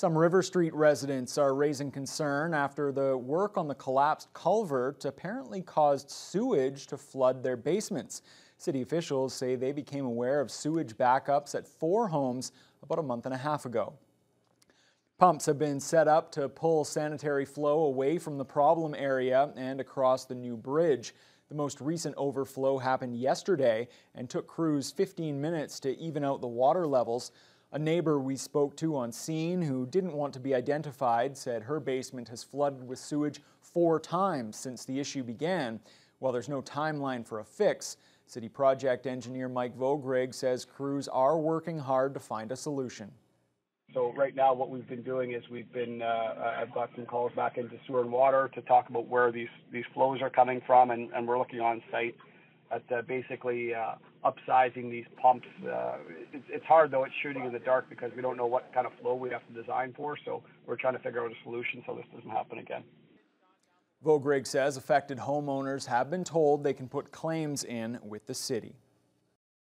Some River Street residents are raising concern after the work on the collapsed culvert apparently caused sewage to flood their basements. City officials say they became aware of sewage backups at four homes about a month and a half ago. Pumps have been set up to pull sanitary flow away from the problem area and across the new bridge. The most recent overflow happened yesterday and took crews 15 minutes to even out the water levels. A neighbor we spoke to on scene who didn't want to be identified said her basement has flooded with sewage four times since the issue began. While there's no timeline for a fix, City project engineer Mike Vogrig says crews are working hard to find a solution. So right now, what we've been doing is we've been, uh, I've got some calls back into sewer and water to talk about where these, these flows are coming from, and, and we're looking on site at uh, basically uh, upsizing these pumps. Uh, it's, it's hard though, it's shooting in the dark because we don't know what kind of flow we have to design for, so we're trying to figure out a solution so this doesn't happen again. Vogrig says affected homeowners have been told they can put claims in with the city.